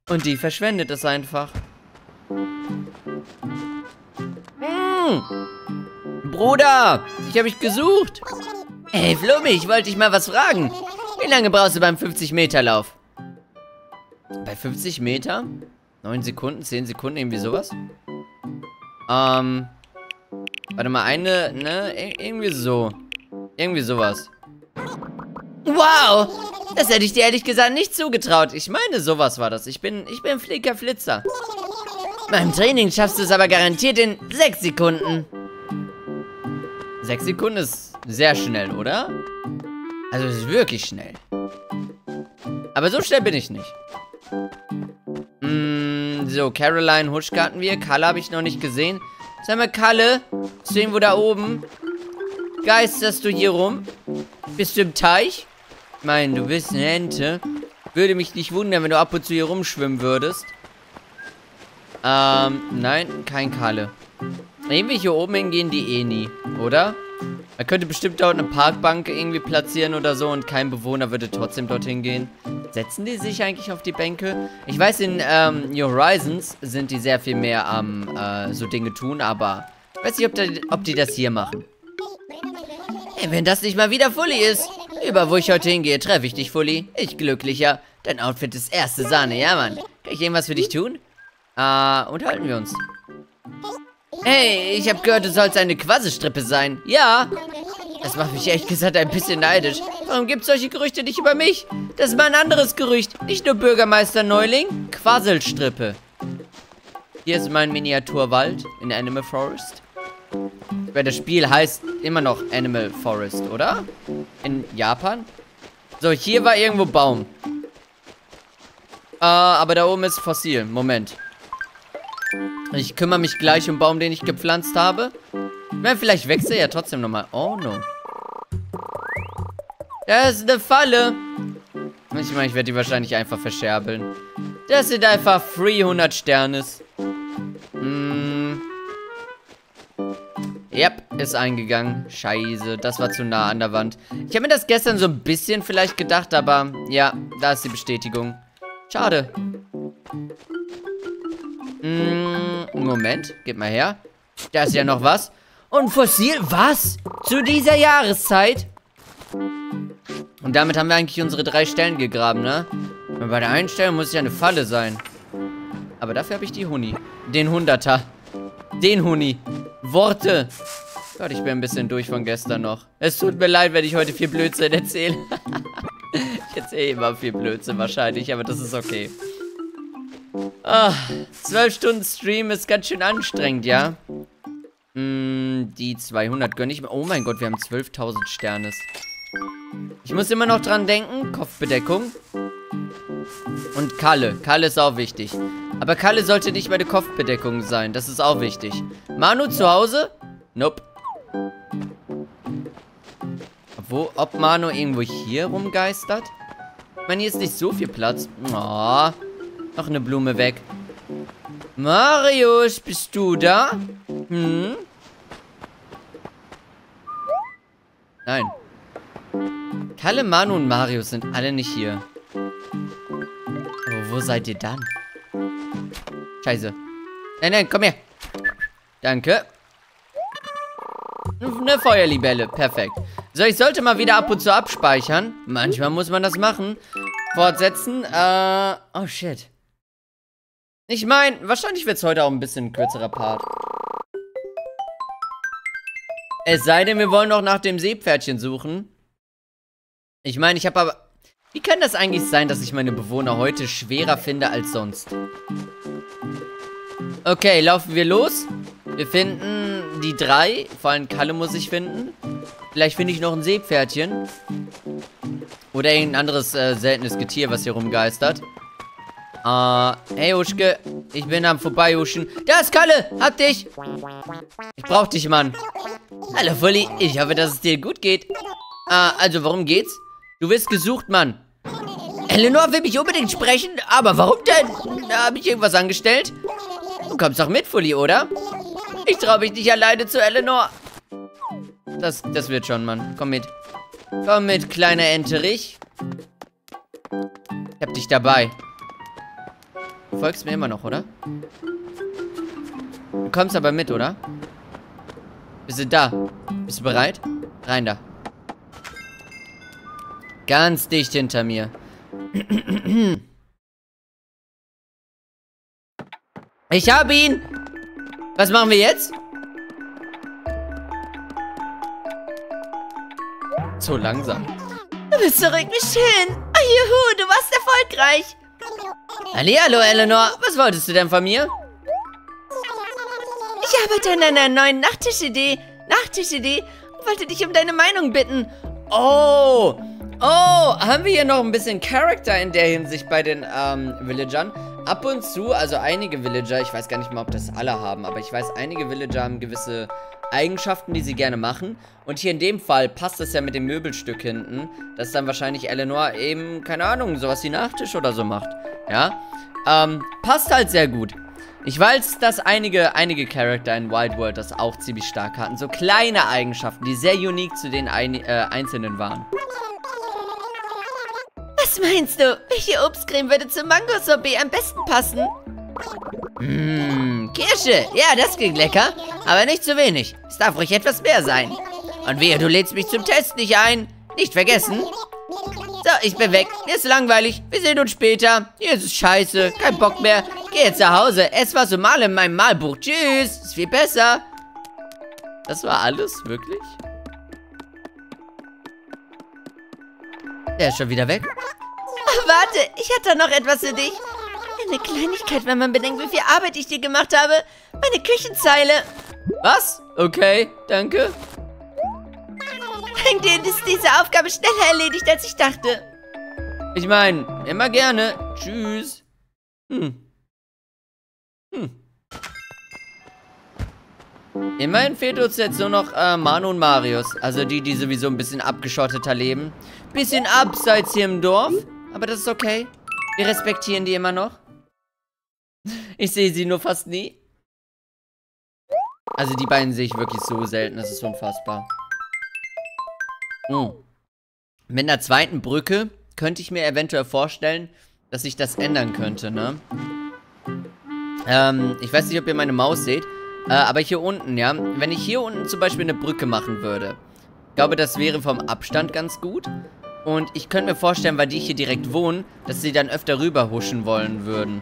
Und die verschwendet es einfach. Hm. Bruder, ich habe dich gesucht. Hey, Flummi, ich wollte dich mal was fragen. Wie lange brauchst du beim 50-Meter-Lauf? Bei 50 Meter? 9 Sekunden, 10 Sekunden, irgendwie sowas? Ähm, warte mal, eine, ne, irgendwie so. Irgendwie sowas. Wow! Das hätte ich dir ehrlich gesagt nicht zugetraut. Ich meine, sowas war das. Ich bin, ich bin flinker Flitzer. Beim Training schaffst du es aber garantiert in sechs Sekunden. Sechs Sekunden ist sehr schnell, oder? Also, es ist wirklich schnell. Aber so schnell bin ich nicht. Mm, so, Caroline hatten wir. Kalle habe ich noch nicht gesehen. Sag mal, Kalle, ist du irgendwo da oben? Geisterst du hier rum? Bist du im Teich? Ich meine, du bist eine Ente. Würde mich nicht wundern, wenn du ab und zu hier rumschwimmen würdest. Ähm, nein, kein Kalle. Wir hier oben hingehen, die eh nie, oder? Man könnte bestimmt dort eine Parkbank irgendwie platzieren oder so und kein Bewohner würde trotzdem dorthin gehen. Setzen die sich eigentlich auf die Bänke? Ich weiß, in ähm, New Horizons sind die sehr viel mehr am äh, so Dinge tun, aber weiß nicht, ob, die, ob die das hier machen. Hey, wenn das nicht mal wieder Fully ist. Über wo ich heute hingehe, treffe ich dich, Fully. Ich glücklicher. Dein Outfit ist erste Sahne, ja, Mann. Kann ich irgendwas für dich tun? Äh, unterhalten wir uns. Hey, ich habe gehört, du sollst eine Quasselstrippe sein. Ja. Das macht mich ehrlich gesagt ein bisschen neidisch. Warum gibt es solche Gerüchte nicht über mich? Das ist mal ein anderes Gerücht. Nicht nur Bürgermeister Neuling, Quasselstrippe. Hier ist mein Miniaturwald in Animal Forest. Weil das Spiel heißt immer noch Animal Forest, oder? In Japan? So, hier war irgendwo Baum. Äh, aber da oben ist Fossil. Moment. Ich kümmere mich gleich um Baum, den ich gepflanzt habe. Na, vielleicht wächst er ja trotzdem nochmal. Oh, no. Das ist eine Falle. Ich meine, ich werde die wahrscheinlich einfach verscherbeln. Das sind einfach 300 Sternes. Hm. Yep, ist eingegangen. Scheiße, das war zu nah an der Wand. Ich habe mir das gestern so ein bisschen vielleicht gedacht, aber ja, da ist die Bestätigung. Schade. Hm, Moment, gib mal her. Da ist ja noch was. Und Fossil, was? Zu dieser Jahreszeit? Und damit haben wir eigentlich unsere drei Stellen gegraben, ne? Und bei der einen Stelle muss ja eine Falle sein. Aber dafür habe ich die Huni. Den Hunderter. Den Huni. Worte. Gott, ich bin ein bisschen durch von gestern noch. Es tut mir leid, wenn ich heute viel Blödsinn erzähle. [laughs] ich erzähle immer viel Blödsinn wahrscheinlich, aber das ist okay. Ah, zwölf Stunden Stream ist ganz schön anstrengend, ja? Hm, die 200 gönne ich mir. Oh mein Gott, wir haben 12.000 Sternes. Ich muss immer noch dran denken. Kopfbedeckung. Und Kalle. Kalle ist auch wichtig. Aber Kalle sollte nicht meine Kopfbedeckung sein. Das ist auch wichtig. Manu zu Hause? Nope. Wo, ob Manu irgendwo hier rumgeistert? Ich meine, hier ist nicht so viel Platz. Oh. Noch eine Blume weg. Marius, bist du da? Hm? Nein. Kalle, Manu und Marius sind alle nicht hier. Aber wo seid ihr dann? Scheiße. Nein, nein, komm her. Danke. Eine Feuerlibelle. Perfekt. So, ich sollte mal wieder ab und zu abspeichern. Manchmal muss man das machen. Fortsetzen. Äh, oh shit. Ich meine, wahrscheinlich wird es heute auch ein bisschen ein kürzerer Part. Es sei denn, wir wollen noch nach dem Seepferdchen suchen. Ich meine, ich habe aber... Wie kann das eigentlich sein, dass ich meine Bewohner heute schwerer finde als sonst? Okay, laufen wir los. Wir finden die drei. Vor allem Kalle muss ich finden. Vielleicht finde ich noch ein Seepferdchen. Oder irgendein anderes äh, seltenes Getier, was hier rumgeistert. Äh, hey Uschke, ich bin am Vorbeihuschen. Da ist Kalle, hab dich. Ich brauch dich, Mann. Hallo, Fully, ich hoffe, dass es dir gut geht. Äh, also, worum geht's? Du wirst gesucht, Mann. Eleanor will mich unbedingt sprechen, aber warum denn? Da hab ich irgendwas angestellt. Du kommst doch mit, Fully, oder? Ich trau mich nicht alleine zu Eleanor. Das, das wird schon, Mann. Komm mit. Komm mit, kleiner Enterich. Ich hab dich dabei. Du folgst mir immer noch, oder? Du kommst aber mit, oder? Bist du da? Bist du bereit? Rein da. Ganz dicht hinter mir. Ich habe ihn! Was machen wir jetzt? So langsam. Du bist zurück, wie schön. Oh, juhu, du warst erfolgreich. Hallihallo, Eleanor. Was wolltest du denn von mir? Ich arbeite an einer neuen Nachttischidee. Nachttischidee. Wollte dich um deine Meinung bitten. Oh. Oh, haben wir hier noch ein bisschen Charakter in der Hinsicht bei den ähm, Villagern? Ab und zu, also einige Villager, ich weiß gar nicht mal, ob das alle haben, aber ich weiß, einige Villager haben gewisse Eigenschaften, die sie gerne machen. Und hier in dem Fall passt das ja mit dem Möbelstück hinten, dass dann wahrscheinlich Eleanor eben, keine Ahnung, sowas wie Nachtisch oder so macht. Ja, ähm, passt halt sehr gut. Ich weiß, dass einige, einige Charakter in Wild World das auch ziemlich stark hatten. So kleine Eigenschaften, die sehr unique zu den ein, äh, Einzelnen waren. Was meinst du? Welche Obstcreme würde zum Mango-Sorbet am besten passen? Mmh, Kirsche. Ja, das klingt lecker. Aber nicht zu wenig. Es darf ruhig etwas mehr sein. Und wehe, du lädst mich zum Test nicht ein. Nicht vergessen. So, ich bin weg. Mir ist langweilig. Wir sehen uns später. Hier ist es scheiße. Kein Bock mehr. Geh jetzt nach Hause. Ess was und mal in meinem Malbuch. Tschüss. Ist viel besser. Das war alles? Wirklich? Der ist schon wieder weg. Oh, warte, ich hatte noch etwas für dich. Eine Kleinigkeit, wenn man bedenkt, wie viel Arbeit ich dir gemacht habe. Meine Küchenzeile. Was? Okay, danke. Dank dir ist diese Aufgabe schneller erledigt, als ich dachte. Ich meine, immer gerne. Tschüss. Hm. Hm. Immerhin fehlt uns jetzt nur noch äh, Manu und Marius. Also die, die sowieso ein bisschen abgeschotteter leben. Bisschen abseits hier im Dorf. Aber das ist okay. Wir respektieren die immer noch. Ich sehe sie nur fast nie. Also die beiden sehe ich wirklich so selten. Das ist unfassbar. Hm. Mit einer zweiten Brücke könnte ich mir eventuell vorstellen, dass sich das ändern könnte, ne? Ähm, ich weiß nicht, ob ihr meine Maus seht. Äh, aber hier unten, ja. Wenn ich hier unten zum Beispiel eine Brücke machen würde. Ich glaube, das wäre vom Abstand ganz gut. Und ich könnte mir vorstellen, weil die hier direkt wohnen, dass sie dann öfter rüber huschen wollen würden.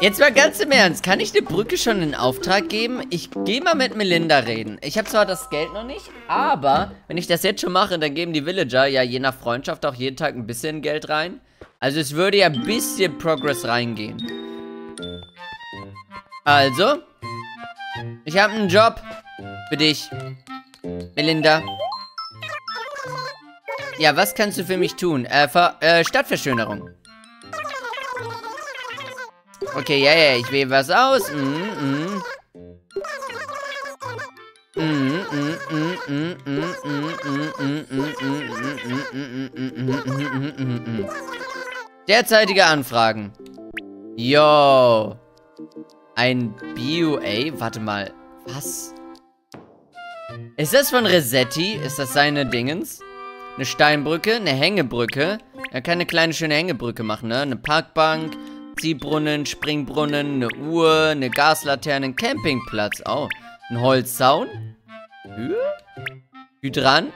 Jetzt mal ganz im Ernst, kann ich eine Brücke schon in Auftrag geben? Ich gehe mal mit Melinda reden. Ich habe zwar das Geld noch nicht, aber wenn ich das jetzt schon mache, dann geben die Villager ja je nach Freundschaft auch jeden Tag ein bisschen Geld rein. Also es würde ja ein bisschen Progress reingehen. Also, ich habe einen Job für dich, Melinda. Ja, was kannst du für mich tun? Äh, Ver äh Stadtverschönerung. Okay, ja, ja, ich wähle was aus. Mm, mm. Derzeitige Anfragen. Yo. Ein BUA? Warte mal. Was? Ist das von Resetti? Ist das seine Dingens? Eine Steinbrücke, eine Hängebrücke. Er kann eine kleine schöne Hängebrücke machen, ne? Eine Parkbank, Ziehbrunnen, Springbrunnen, eine Uhr, eine Gaslaterne, ein Campingplatz. Oh, ein Holzzaun. Hydrant.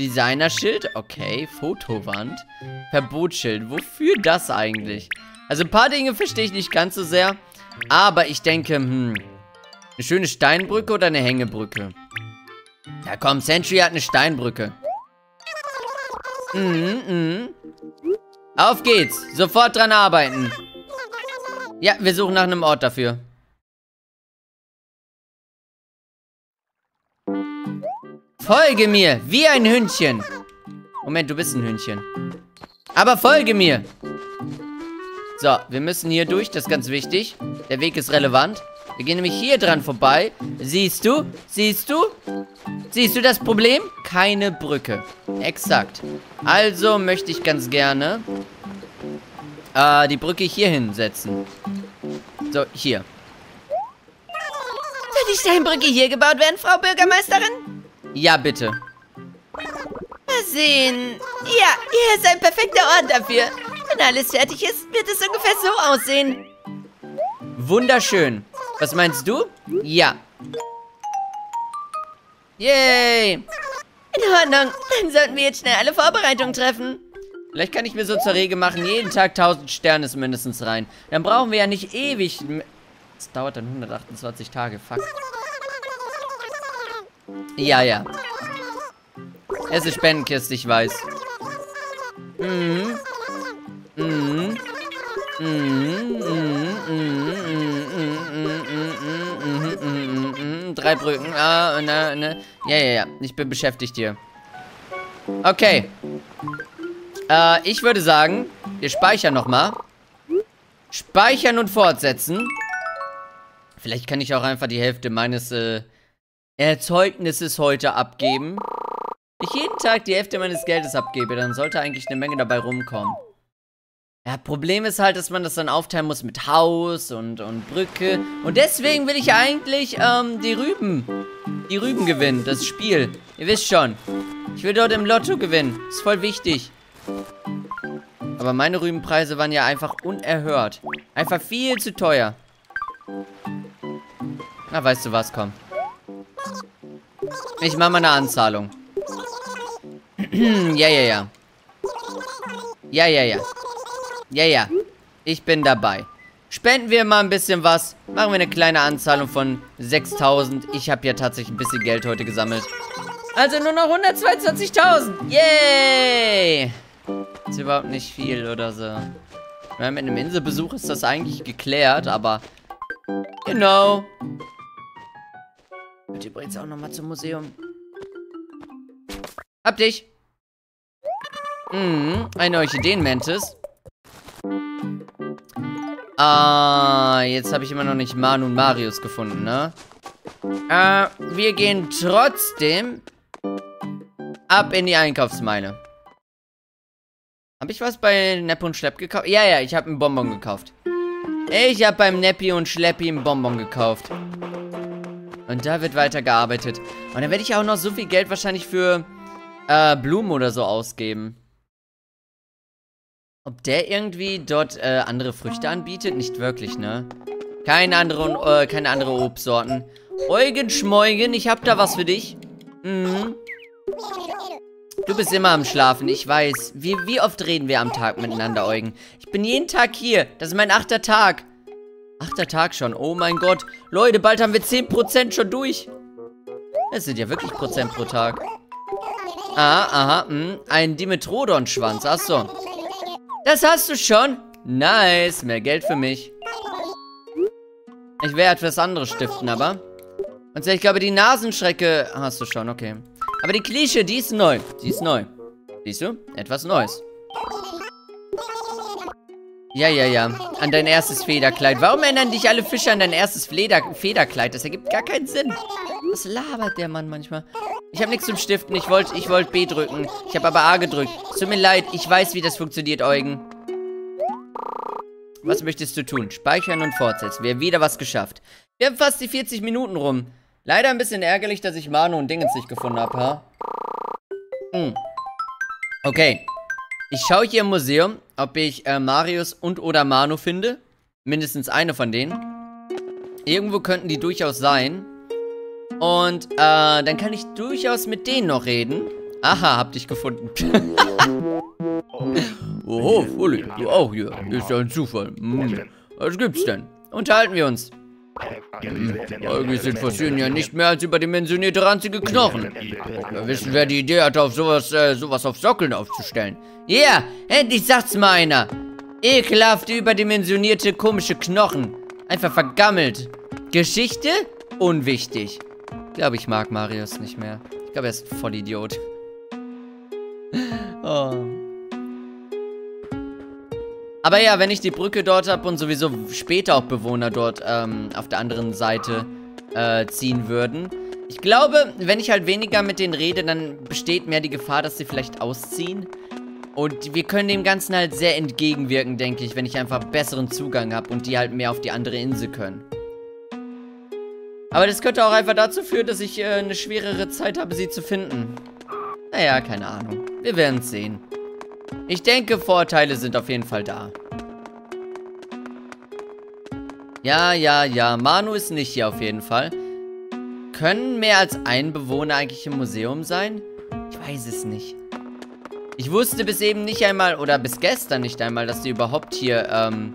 Designerschild. Okay, Fotowand. Verbotsschild. Wofür das eigentlich? Also ein paar Dinge verstehe ich nicht ganz so sehr. Aber ich denke, hm, eine schöne Steinbrücke oder eine Hängebrücke? Ja komm, Sentry hat eine Steinbrücke. Mhm, mhm. Auf geht's. Sofort dran arbeiten. Ja, wir suchen nach einem Ort dafür. Folge mir, wie ein Hündchen. Moment, du bist ein Hündchen. Aber folge mir. So, wir müssen hier durch, das ist ganz wichtig. Der Weg ist relevant. Wir gehen nämlich hier dran vorbei. Siehst du? Siehst du? Siehst du das Problem? Keine Brücke. Exakt. Also möchte ich ganz gerne äh, die Brücke hier hinsetzen. So, hier. Soll die Steinbrücke hier gebaut werden, Frau Bürgermeisterin? Ja, bitte. Mal sehen. Ja, hier ist ein perfekter Ort dafür. Wenn alles fertig ist, wird es ungefähr so aussehen. Wunderschön. Was meinst du? Ja. Yay. In Ordnung. Dann sollten wir jetzt schnell alle Vorbereitungen treffen. Vielleicht kann ich mir so zur Regel machen, jeden Tag 1000 Sterne ist mindestens rein. Dann brauchen wir ja nicht ewig... Das dauert dann 128 Tage, fuck. Ja, ja. Es ist Spendenkiste, ich weiß. Mhm. Mhm. Drei Brücken. Ah, ne, ne. Ja, ja, ja. Ich bin beschäftigt hier. Okay. Äh, ich würde sagen, wir speichern nochmal. Speichern und fortsetzen. Vielleicht kann ich auch einfach die Hälfte meines äh, Erzeugnisses heute abgeben. Ich jeden Tag die Hälfte meines Geldes abgebe, dann sollte eigentlich eine Menge dabei rumkommen. Ja, Problem ist halt, dass man das dann aufteilen muss mit Haus und, und Brücke. Und deswegen will ich eigentlich ähm, die Rüben, die Rüben gewinnen, das Spiel. Ihr wisst schon, ich will dort im Lotto gewinnen. Ist voll wichtig. Aber meine Rübenpreise waren ja einfach unerhört. Einfach viel zu teuer. Na, weißt du was, komm. Ich mache mal eine Anzahlung. [clears throat] ja, ja, ja. Ja, ja, ja. Ja, ja. Ich bin dabei. Spenden wir mal ein bisschen was. Machen wir eine kleine Anzahlung von 6000. Ich habe ja tatsächlich ein bisschen Geld heute gesammelt. Also nur noch 122.000. Yay! Ist überhaupt nicht viel oder so. Ja, mit einem Inselbesuch ist das eigentlich geklärt, aber... Genau. Ich übrigens auch nochmal zum Museum. Hab dich. Mhm, eine Orchideenmantis. Ah, jetzt habe ich immer noch nicht Manu und Marius gefunden, ne? Äh, wir gehen trotzdem ab in die Einkaufsmeile. Habe ich was bei Nepp und Schlepp gekauft? Ja, ja, ich habe einen Bonbon gekauft. Ich habe beim Neppi und Schleppi einen Bonbon gekauft. Und da wird weiter gearbeitet. Und dann werde ich auch noch so viel Geld wahrscheinlich für äh, Blumen oder so ausgeben. Ob der irgendwie dort äh, andere Früchte anbietet? Nicht wirklich, ne? Keine anderen, äh, keine andere Obstsorten. Eugen Schmeugen, ich hab da was für dich. Mhm. Du bist immer am Schlafen, ich weiß. Wie, wie oft reden wir am Tag miteinander, Eugen? Ich bin jeden Tag hier. Das ist mein achter Tag. Achter Tag schon. Oh mein Gott. Leute, bald haben wir 10% schon durch. Das sind ja wirklich Prozent pro Tag. Ah, aha, mh. Ein Dimetrodon-Schwanz. Achso. Das hast du schon? Nice, mehr Geld für mich. Ich werde etwas anderes stiften, aber... Und ich glaube, die Nasenschrecke hast du schon, okay. Aber die Klische, die ist neu. Die ist neu. Siehst du? Etwas Neues. Ja, ja, ja. An dein erstes Federkleid. Warum erinnern dich alle Fische an dein erstes Fleder Federkleid? Das ergibt gar keinen Sinn. Was labert der Mann manchmal? Ich habe nichts zum Stiften. Ich wollte ich wollt B drücken. Ich habe aber A gedrückt. Es tut mir leid. Ich weiß, wie das funktioniert, Eugen. Was möchtest du tun? Speichern und fortsetzen. Wir haben wieder was geschafft. Wir haben fast die 40 Minuten rum. Leider ein bisschen ärgerlich, dass ich Manu und Dingens nicht gefunden habe, ha? Hm. Okay. Ich schaue hier im Museum, ob ich äh, Marius und oder Manu finde. Mindestens eine von denen. Irgendwo könnten die durchaus sein. Und äh, dann kann ich durchaus mit denen noch reden. Aha, hab dich gefunden. [laughs] Oho, Fully, du auch hier. Ist ja ein Zufall. Hm. Was gibt's denn? Unterhalten wir uns. Irgendwie sind Fossilien ja nicht mehr als überdimensionierte ranzige Knochen. Wir wissen, wer die Idee hatte, auf sowas, äh, sowas auf Sockeln aufzustellen. Ja, yeah, endlich sagt's mal einer. Ekelhafte, überdimensionierte, komische Knochen. Einfach vergammelt. Geschichte? Unwichtig. Ich glaube, ich mag Marius nicht mehr. Ich glaube, er ist voll Idiot. [laughs] oh. Aber ja, wenn ich die Brücke dort habe und sowieso später auch Bewohner dort ähm, auf der anderen Seite äh, ziehen würden. Ich glaube, wenn ich halt weniger mit denen rede, dann besteht mehr die Gefahr, dass sie vielleicht ausziehen. Und wir können dem Ganzen halt sehr entgegenwirken, denke ich, wenn ich einfach besseren Zugang habe und die halt mehr auf die andere Insel können. Aber das könnte auch einfach dazu führen, dass ich äh, eine schwerere Zeit habe, sie zu finden. Naja, keine Ahnung. Wir werden es sehen. Ich denke, Vorteile sind auf jeden Fall da. Ja, ja, ja. Manu ist nicht hier auf jeden Fall. Können mehr als ein Bewohner eigentlich im Museum sein? Ich weiß es nicht. Ich wusste bis eben nicht einmal, oder bis gestern nicht einmal, dass die überhaupt hier ähm,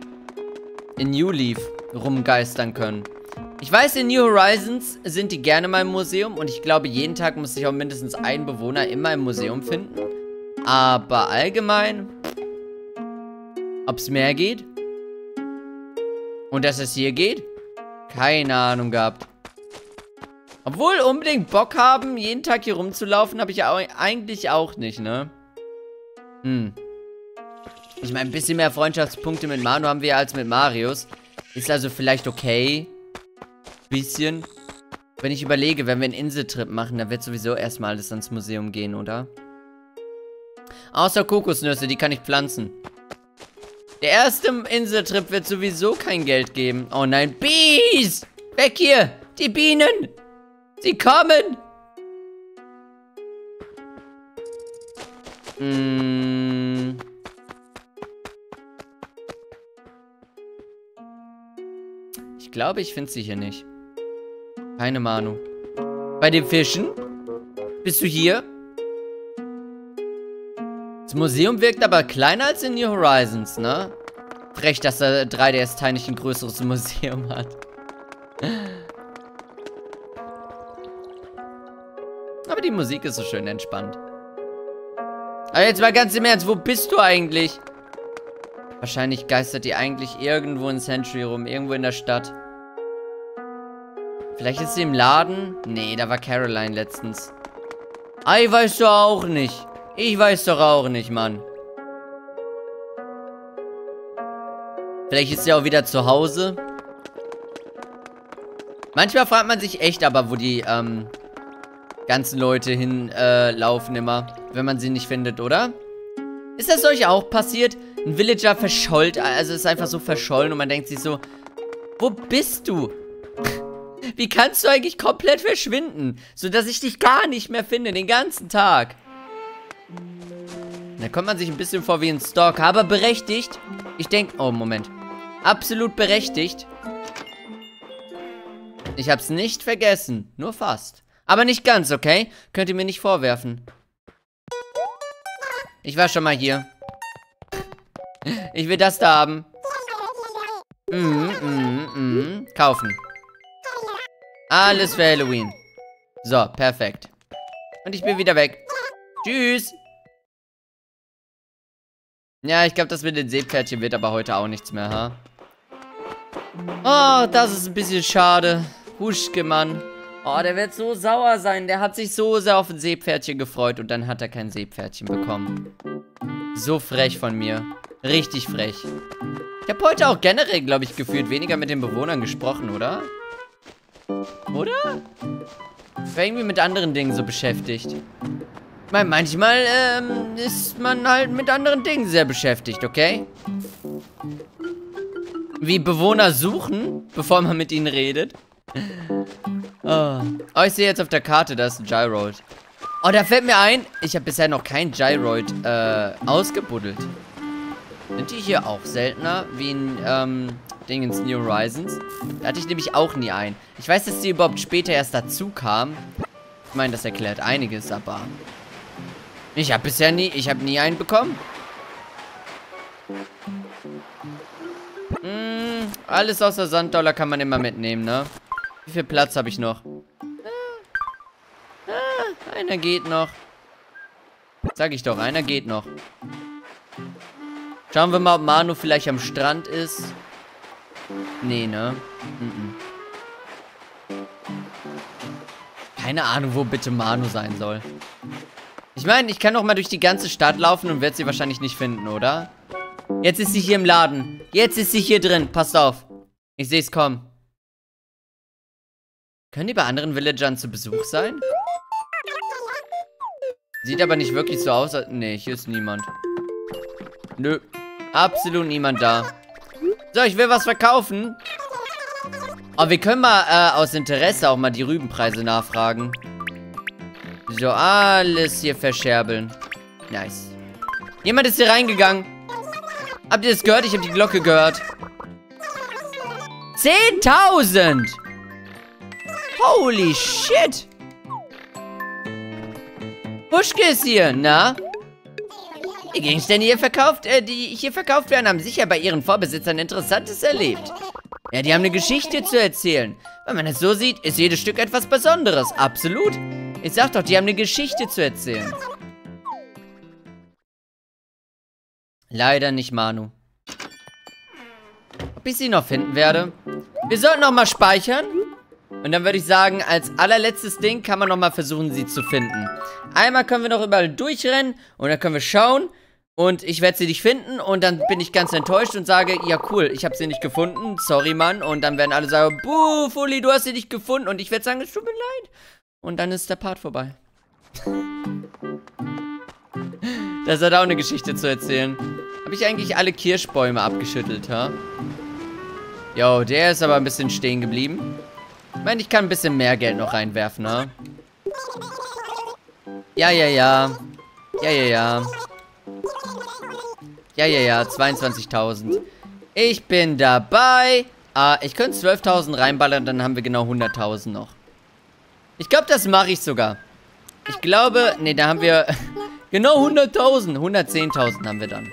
in New Leaf rumgeistern können. Ich weiß, in New Horizons sind die gerne mal im Museum und ich glaube, jeden Tag muss sich auch mindestens ein Bewohner immer im Museum finden. Aber allgemein, ob es mehr geht und dass es hier geht, keine Ahnung gehabt. Obwohl unbedingt Bock haben, jeden Tag hier rumzulaufen, habe ich auch, eigentlich auch nicht, ne? Hm. Ich meine, ein bisschen mehr Freundschaftspunkte mit Manu haben wir als mit Marius. Ist also vielleicht okay. Bisschen. Wenn ich überlege, wenn wir einen Inseltrip machen, dann wird sowieso erstmal alles ans Museum gehen, oder? Außer Kokosnüsse, die kann ich pflanzen. Der erste Inseltrip wird sowieso kein Geld geben. Oh nein, Bees! Weg hier! Die Bienen! Sie kommen! Mmh. Ich glaube, ich finde sie hier nicht. Keine Manu. Bei den Fischen? Bist du hier? Das Museum wirkt aber kleiner als in New Horizons, ne? Frech, dass der 3DS-Teil nicht ein größeres [laughs] Museum hat. Aber die Musik ist so schön entspannt. Aber jetzt mal ganz im Ernst, wo bist du eigentlich? Wahrscheinlich geistert die eigentlich irgendwo in Century rum, irgendwo in der Stadt. Vielleicht ist sie im Laden? Nee, da war Caroline letztens. Ei, weißt du auch nicht. Ich weiß doch auch nicht, Mann. Vielleicht ist sie auch wieder zu Hause. Manchmal fragt man sich echt aber, wo die ähm, ganzen Leute hinlaufen äh, immer, wenn man sie nicht findet, oder? Ist das euch auch passiert? Ein Villager verschollt, also ist einfach so verschollen und man denkt sich so, wo bist du? [laughs] Wie kannst du eigentlich komplett verschwinden, sodass ich dich gar nicht mehr finde, den ganzen Tag? Da kommt man sich ein bisschen vor wie ein Stalker, aber berechtigt. Ich denke, oh, Moment. Absolut berechtigt. Ich hab's nicht vergessen, nur fast. Aber nicht ganz, okay? Könnt ihr mir nicht vorwerfen. Ich war schon mal hier. Ich will das da haben. Mhm, mhm, mhm. Kaufen. Alles für Halloween. So, perfekt. Und ich bin wieder weg. Tschüss. Ja, ich glaube, das mit den Seepferdchen wird aber heute auch nichts mehr, ha? Oh, das ist ein bisschen schade. Huschke, Mann. Oh, der wird so sauer sein. Der hat sich so sehr auf ein Seepferdchen gefreut und dann hat er kein Seepferdchen bekommen. So frech von mir. Richtig frech. Ich habe heute auch generell, glaube ich, gefühlt weniger mit den Bewohnern gesprochen, oder? Oder? Ich war irgendwie mit anderen Dingen so beschäftigt. Weil manchmal ähm, ist man halt mit anderen Dingen sehr beschäftigt, okay? Wie Bewohner suchen, bevor man mit ihnen redet. Oh. oh, ich sehe jetzt auf der Karte, da ist ein Gyroid. Oh, da fällt mir ein, ich habe bisher noch kein Gyroid äh, ausgebuddelt. Sind die hier auch seltener, wie in, ähm, Dingens New Horizons? Da hatte ich nämlich auch nie ein. Ich weiß, dass die überhaupt später erst dazu kam. Ich meine, das erklärt einiges, aber ich habe bisher nie, ich habe nie einen bekommen. Hm, alles außer Sanddollar kann man immer mitnehmen, ne? Wie viel Platz habe ich noch? Ah, ah, einer geht noch. Sag ich doch, einer geht noch. Schauen wir mal, ob Manu vielleicht am Strand ist. Nee, ne? Mm -mm. Keine Ahnung, wo bitte Manu sein soll. Ich meine, ich kann doch mal durch die ganze Stadt laufen und werde sie wahrscheinlich nicht finden, oder? Jetzt ist sie hier im Laden. Jetzt ist sie hier drin. Passt auf. Ich sehe es kommen. Können die bei anderen Villagern zu Besuch sein? Sieht aber nicht wirklich so aus. Nee, hier ist niemand. Nö. Absolut niemand da. So, ich will was verkaufen. Aber wir können mal äh, aus Interesse auch mal die Rübenpreise nachfragen. So, alles hier verscherbeln. Nice. Jemand ist hier reingegangen. Habt ihr das gehört? Ich habe die Glocke gehört. 10.000! Holy shit! Huschke ist hier, na? Die Gegenstände hier verkauft, äh, die hier verkauft werden, haben sicher bei ihren Vorbesitzern Interessantes erlebt. Ja, die haben eine Geschichte zu erzählen. Wenn man es so sieht, ist jedes Stück etwas Besonderes. Absolut. Ich sag doch, die haben eine Geschichte zu erzählen. Leider nicht Manu. Ob ich sie noch finden werde? Wir sollten noch mal speichern. Und dann würde ich sagen, als allerletztes Ding kann man noch mal versuchen, sie zu finden. Einmal können wir noch überall durchrennen und dann können wir schauen. Und ich werde sie nicht finden und dann bin ich ganz enttäuscht und sage, ja cool, ich habe sie nicht gefunden, sorry Mann. Und dann werden alle sagen, buh, Fully, du hast sie nicht gefunden. Und ich werde sagen, es tut mir leid. Und dann ist der Part vorbei. das hat auch eine Geschichte zu erzählen. Habe ich eigentlich alle Kirschbäume abgeschüttelt, ha? Jo, der ist aber ein bisschen stehen geblieben. Ich meine, ich kann ein bisschen mehr Geld noch reinwerfen, ha? Ja, ja, ja. Ja, ja, ja. Ja, ja, ja, 22.000. Ich bin dabei. Ah, ich könnte 12.000 reinballern, dann haben wir genau 100.000 noch. Ich glaube, das mache ich sogar. Ich glaube, nee, da haben wir [laughs] genau 100.000. 110.000 haben wir dann.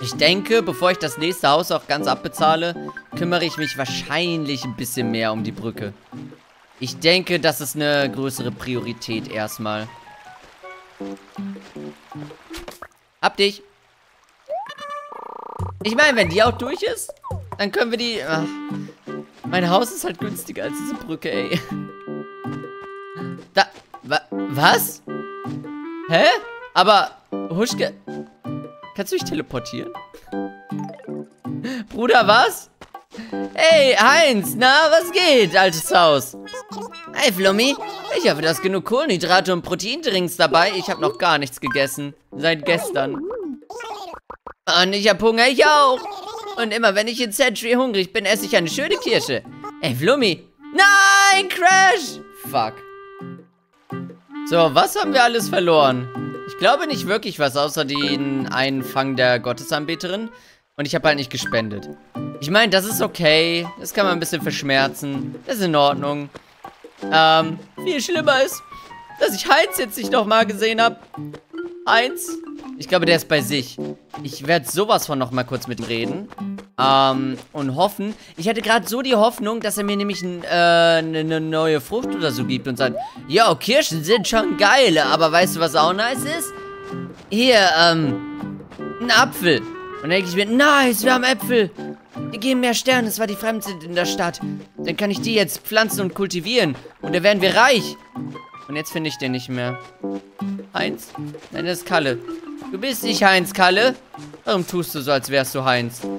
Ich denke, bevor ich das nächste Haus auch ganz abbezahle, kümmere ich mich wahrscheinlich ein bisschen mehr um die Brücke. Ich denke, das ist eine größere Priorität erstmal. Hab dich. Ich meine, wenn die auch durch ist, dann können wir die... Ach, mein Haus ist halt günstiger als diese Brücke, ey. Da... Wa, was? Hä? Aber... Huschke... Kannst du mich teleportieren? Bruder, was? Hey, Heinz, na, was geht, altes Haus? Hey, Flummi. Ich hoffe, du hast genug Kohlenhydrate und Proteindrinks dabei. Ich habe noch gar nichts gegessen. Seit gestern. Und ich habe Hunger, ich auch. Und immer, wenn ich in Century hungrig bin, esse ich eine schöne Kirsche. Ey, Flummi. Nein, Crash. Fuck. So, was haben wir alles verloren? Ich glaube nicht wirklich was, außer den Einfang der Gottesanbeterin. Und ich habe halt nicht gespendet. Ich meine, das ist okay. Das kann man ein bisschen verschmerzen. Das ist in Ordnung. Ähm, viel schlimmer ist, dass ich Heinz jetzt nicht nochmal gesehen habe. Heinz? Ich glaube, der ist bei sich. Ich werde sowas von nochmal kurz mit ihm reden. Ähm, und hoffen. Ich hatte gerade so die Hoffnung, dass er mir nämlich eine äh, ne, ne neue Frucht oder so gibt und sagt, ja, Kirschen sind schon geil, aber weißt du, was auch nice ist? Hier, ähm, ein Apfel. Und dann denke ich mir, nice, wir haben Äpfel. Die geben mehr Sterne, es war die Fremde in der Stadt. Dann kann ich die jetzt pflanzen und kultivieren. Und dann werden wir reich. Und jetzt finde ich den nicht mehr. Heinz? Nein, das ist Kalle. Du bist nicht Heinz, Kalle. Warum tust du so, als wärst du Heinz? Habe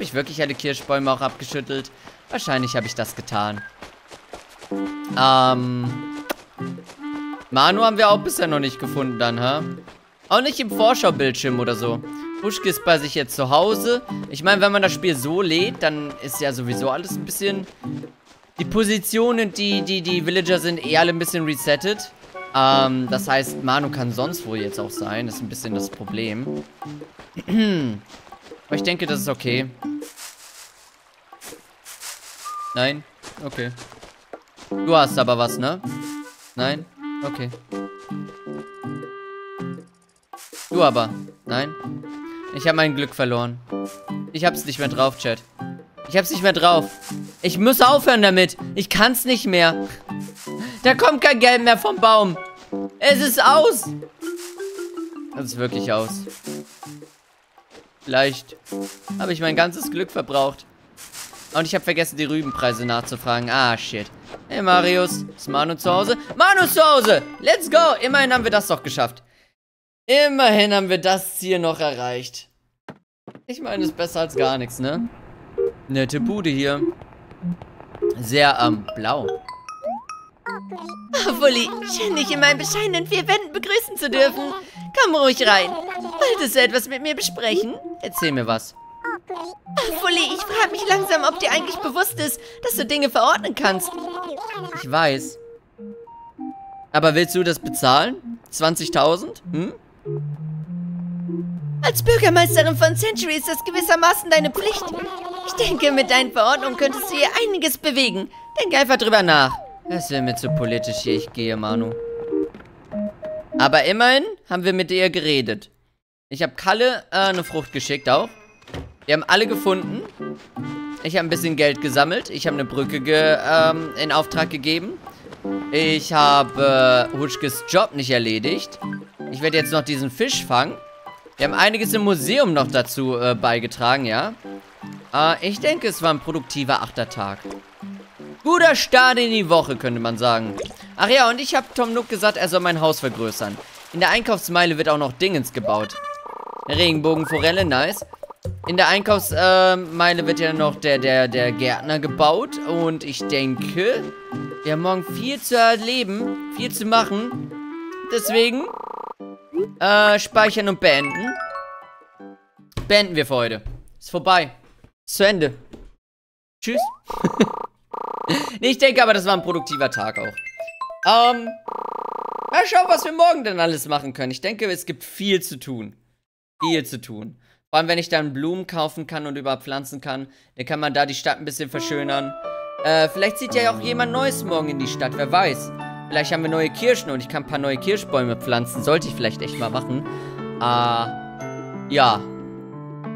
ich wirklich alle Kirschbäume auch abgeschüttelt? Wahrscheinlich habe ich das getan. Ähm... Manu haben wir auch bisher noch nicht gefunden dann, ha? Auch nicht im Vorschaubildschirm oder so. Huschke ist bei sich jetzt zu Hause. Ich meine, wenn man das Spiel so lädt, dann ist ja sowieso alles ein bisschen... Die Positionen, die, die, die Villager sind eh alle ein bisschen resettet. Ähm, das heißt, Manu kann sonst wo jetzt auch sein. Das ist ein bisschen das Problem. Aber ich denke, das ist okay. Nein? Okay. Du hast aber was, ne? Nein? Okay. Du aber. Nein? Ich habe mein Glück verloren. Ich hab's nicht mehr drauf, Chat. Ich hab's nicht mehr drauf. Ich muss aufhören damit. Ich kann's nicht mehr. Da kommt kein Geld mehr vom Baum. Es ist aus. Es ist wirklich aus. Vielleicht habe ich mein ganzes Glück verbraucht. Und ich habe vergessen, die Rübenpreise nachzufragen. Ah, shit. Hey, Marius. Ist Manu zu Hause? Manu zu Hause! Let's go! Immerhin haben wir das doch geschafft. Immerhin haben wir das Ziel noch erreicht. Ich meine, ist besser als gar nichts, ne? Nette Bude hier. Sehr, ähm, blau. Oh, Fully, schön, dich in meinen bescheidenen vier Wänden begrüßen zu dürfen. Komm ruhig rein. Wolltest du etwas mit mir besprechen? Erzähl mir was. Oh, Fully, ich frage mich langsam, ob dir eigentlich bewusst ist, dass du Dinge verordnen kannst. Ich weiß. Aber willst du das bezahlen? 20.000? Hm? Als Bürgermeisterin von Century ist das gewissermaßen deine Pflicht. Ich denke, mit deinen Verordnungen könntest du hier einiges bewegen. Denk einfach drüber nach. Es wäre mir zu politisch hier. Ich gehe, Manu. Aber immerhin haben wir mit ihr geredet. Ich habe Kalle äh, eine Frucht geschickt auch. Wir haben alle gefunden. Ich habe ein bisschen Geld gesammelt. Ich habe eine Brücke ge, ähm, in Auftrag gegeben. Ich habe äh, Huschkes Job nicht erledigt. Ich werde jetzt noch diesen Fisch fangen. Wir haben einiges im Museum noch dazu äh, beigetragen, ja. Äh, ich denke, es war ein produktiver achter Tag. Guter Start in die Woche, könnte man sagen. Ach ja, und ich habe Tom Nook gesagt, er soll mein Haus vergrößern. In der Einkaufsmeile wird auch noch Dingens gebaut. Regenbogenforelle, nice. In der Einkaufsmeile wird ja noch der, der, der Gärtner gebaut. Und ich denke, wir haben morgen viel zu erleben, viel zu machen. Deswegen, äh, speichern und beenden. Beenden wir für heute. Ist vorbei. Zu Ende. Tschüss. [laughs] nee, ich denke aber, das war ein produktiver Tag auch. Ähm, mal schauen, was wir morgen denn alles machen können. Ich denke, es gibt viel zu tun. Viel zu tun. Vor allem, wenn ich dann Blumen kaufen kann und überpflanzen kann, dann kann man da die Stadt ein bisschen verschönern. Äh, vielleicht zieht ja auch jemand Neues morgen in die Stadt, wer weiß. Vielleicht haben wir neue Kirschen und ich kann ein paar neue Kirschbäume pflanzen. Sollte ich vielleicht echt mal machen. Äh, ja.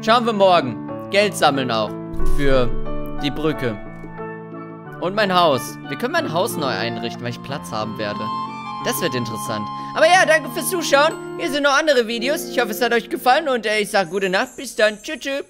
Schauen wir morgen. Geld sammeln auch. Für die Brücke. Und mein Haus. Wir können mein Haus neu einrichten, weil ich Platz haben werde. Das wird interessant. Aber ja, danke fürs Zuschauen. Hier sind noch andere Videos. Ich hoffe, es hat euch gefallen und äh, ich sage gute Nacht. Bis dann. Tschüss, tschüss.